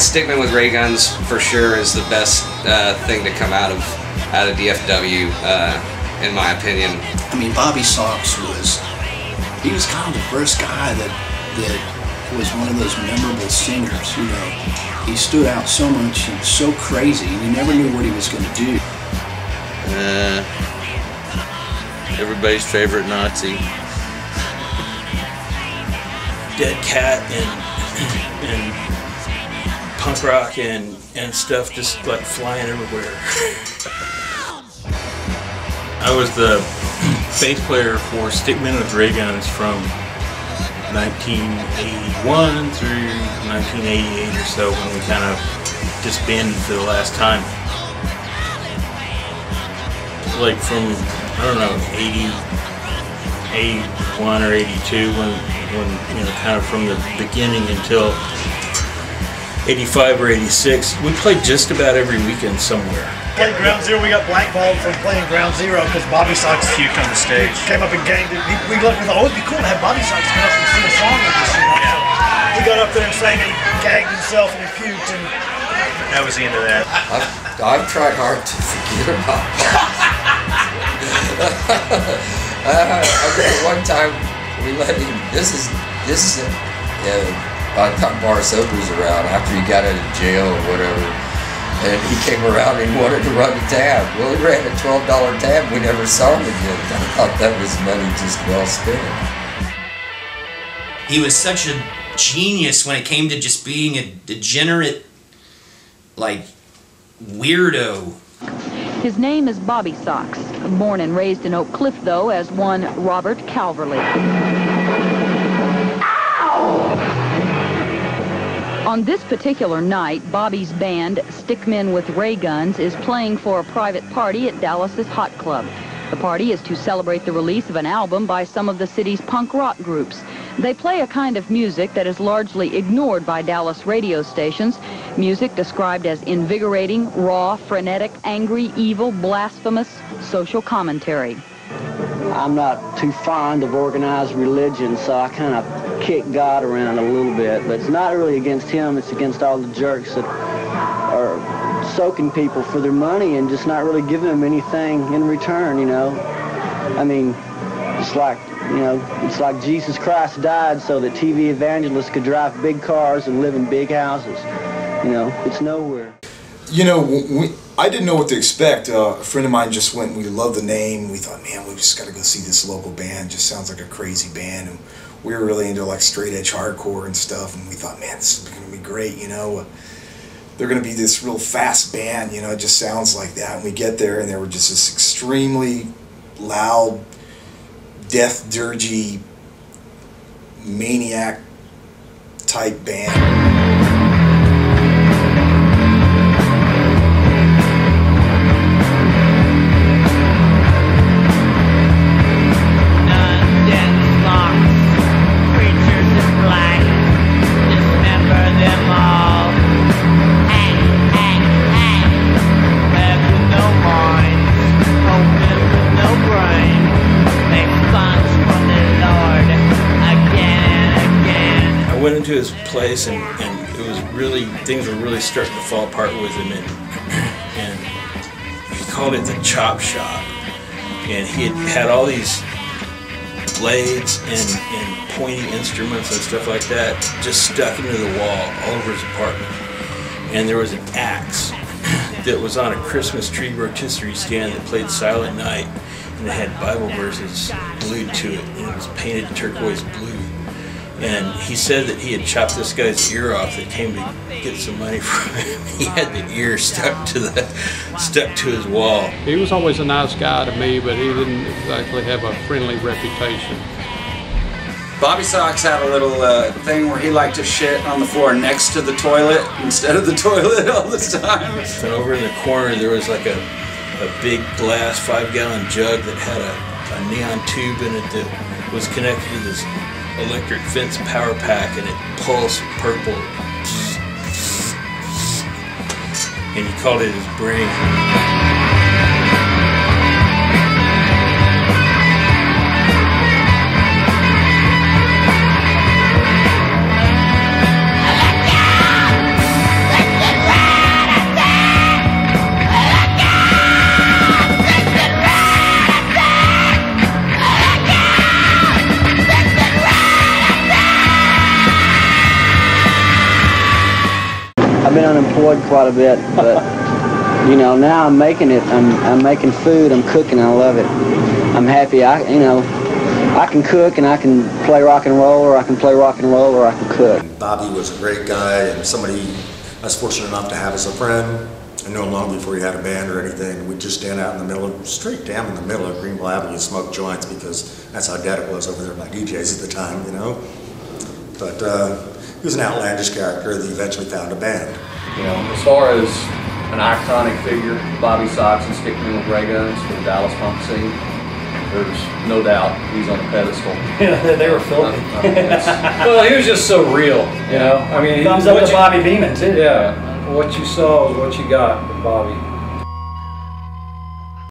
Stickmen with ray guns for sure is the best uh, thing to come out of out of DFW, uh, in my opinion. I mean, Bobby Soxx was he was kind of the first guy that that was one of those memorable singers. You know, he stood out so much and so crazy, and you never knew what he was going to do. Uh, everybody's favorite Nazi. Dead Cat and and punk rock and and stuff just like flying everywhere. I was the bass player for Stickmen with Ray Guns from 1981 through 1988 or so when we kind of disbanded for the last time. Like from I don't know 80, 81 or 82 when when you know kind of from the beginning until 85 or 86. We played just about every weekend somewhere. Played Ground Zero. We got blackballed from playing Ground Zero because Bobby Soxx Puked on the stage. came up and ganged it. We, we looked, we thought, oh, it'd be cool to have Bobby Soxx come up and sing a song with us. You know? So we got up there and sang and he gagged himself and he puked and That was the end of that. I've, I've tried hard to forget about that. uh, I remember one time we let him. This is this is uh, by the time Bar of Soap's around after he got out of jail or whatever, and he came around and wanted to run a tab. Well, he ran a twelve dollar tab. We never saw him again. I thought that was money just well spent. He was such a genius when it came to just being a degenerate, like, weirdo. His name is Bobby Soxx. Born and raised in Oak Cliff, though, as one Robert Calverley. On this particular night, Bobby's band, Stickmen with Ray Guns, is playing for a private party at Dallas's Hot Club. The party is to celebrate the release of an album by some of the city's punk rock groups. They play a kind of music that is largely ignored by Dallas radio stations, music described as invigorating, raw, frenetic, angry, evil, blasphemous, social commentary. I'm not too fond of organized religion, so I kind of kick God around a little bit. But it's not really against him, it's against all the jerks that are soaking people for their money and just not really giving them anything in return, you know. I mean, it's like, you know, it's like Jesus Christ died so that TV evangelists could drive big cars and live in big houses. You know, it's nowhere. You know, we, I didn't know what to expect. Uh, a friend of mine just went. We loved the name. We thought, man, we just got to go see this local band. Just sounds like a crazy band, and we were really into like straight edge hardcore and stuff. And we thought, man, this is to be great. You know, they're to be this real fast band. You know, it just sounds like that. And we get there, and they were just this extremely loud, death dirgy, maniac type band. Into his place and, and it was really things were really starting to fall apart with him and and he called it the chop shop. And he had had all these blades and, and pointy instruments and stuff like that just stuck into the wall all over his apartment. And there was an axe that was on a Christmas tree rotisserie stand that played Silent Night and it had Bible verses glued to it and it was painted turquoise blue and he said that he had chopped this guy's ear off that came to get some money from him. He had the ear stuck to the stuck to his wall. He was always a nice guy to me, but he didn't exactly have a friendly reputation. Bobby Soxx had a little uh, thing where he liked to shit on the floor next to the toilet instead of the toilet all the time. And over in the corner there was like a, a big glass five gallon jug that had a, a neon tube in it that was connected to this electric fence power pack and it pulsed purple. And he called it his brain. Unemployed quite a bit, but you know now I'm making it. I'm I'm making food. I'm cooking. I love it. I'm happy. I you know I can cook and I can play rock and roll, or I can play rock and roll, or I can cook. Bobby was a great guy and somebody I was fortunate enough to have as a friend. I knew him long before he had a band or anything. We'd just stand out in the middle of, straight down in the middle of Greenville Avenue and smoke joints because that's how dead it was over there by DJs at the time, you know. But uh, he was an outlandish character that eventually found a band. You know, as far as an iconic figure, Bobby Soxx and Stickman with Ray Guns for the Dallas punk scene, there's no doubt he's on the pedestal. Yeah, they were filthy. I mean, well, he was just so real, you know. I mean, Thumbs what up to you- Bobby Beeman too. Yeah, what you saw is what you got with Bobby.